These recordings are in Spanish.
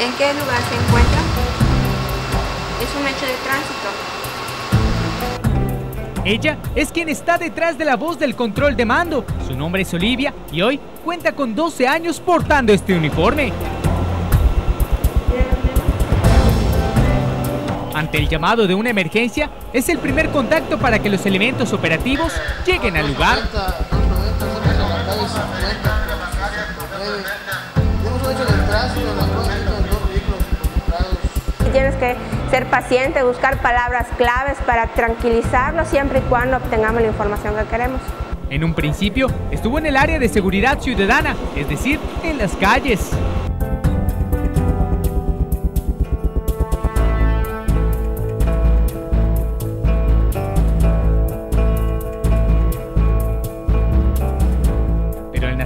¿En qué lugar se encuentra? Es un hecho de tránsito. Ella es quien está detrás de la voz del control de mando. Su nombre es Olivia y hoy cuenta con 12 años portando este uniforme. Ante el llamado de una emergencia, es el primer contacto para que los elementos operativos lleguen al lugar. Tienes que ser paciente, buscar palabras claves para tranquilizarlo siempre y cuando obtengamos la información que queremos. En un principio estuvo en el área de seguridad ciudadana, es decir, en las calles.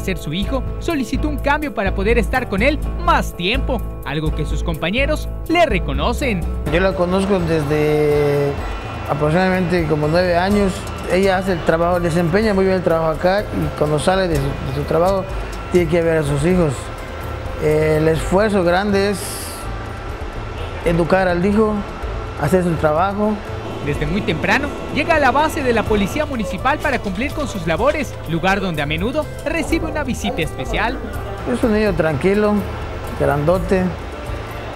Ser su hijo, solicitó un cambio para poder estar con él más tiempo, algo que sus compañeros le reconocen. Yo la conozco desde aproximadamente como nueve años. Ella hace el trabajo, desempeña muy bien el trabajo acá y cuando sale de su, trabajo tiene que ver a sus hijos. El esfuerzo grande es educar al hijo, hacer su trabajo, desde muy temprano, llega a la base de la Policía Municipal para cumplir con sus labores, lugar donde a menudo recibe una visita especial. Es un niño tranquilo, grandote.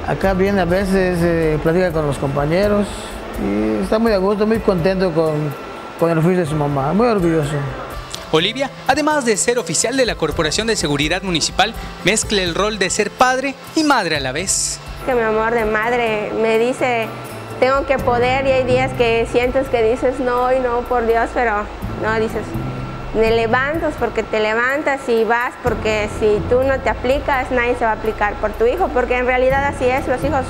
Acá viene a veces, eh, platica con los compañeros y está muy a gusto, muy contento con, con el oficio de su mamá, muy orgulloso. Olivia, además de ser oficial de la Corporación de Seguridad Municipal, mezcla el rol de ser padre y madre a la vez. Que mi amor de madre me dice tengo que poder y hay días que sientes que dices no y no por Dios, pero no, dices, me levantas porque te levantas y vas porque si tú no te aplicas, nadie se va a aplicar por tu hijo, porque en realidad así es, los hijos,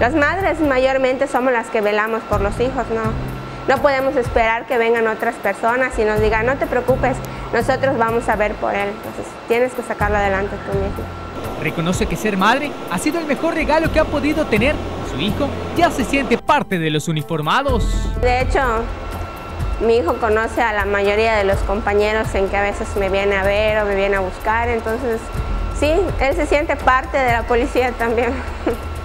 las madres mayormente somos las que velamos por los hijos, ¿no? No podemos esperar que vengan otras personas y nos digan, no te preocupes, nosotros vamos a ver por él. Entonces, tienes que sacarlo adelante tú mismo. Reconoce que ser madre ha sido el mejor regalo que ha podido tener hijo ya se siente parte de los uniformados. De hecho, mi hijo conoce a la mayoría de los compañeros en que a veces me viene a ver o me viene a buscar, entonces sí, él se siente parte de la policía también.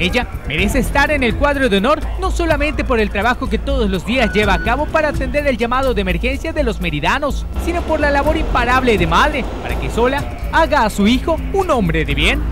Ella merece estar en el cuadro de honor no solamente por el trabajo que todos los días lleva a cabo para atender el llamado de emergencia de los meridanos, sino por la labor imparable de madre para que sola haga a su hijo un hombre de bien.